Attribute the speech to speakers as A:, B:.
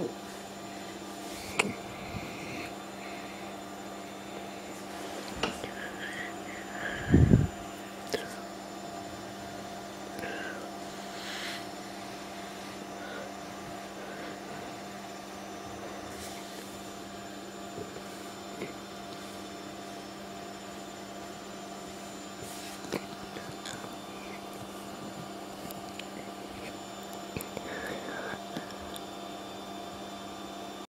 A: Oh.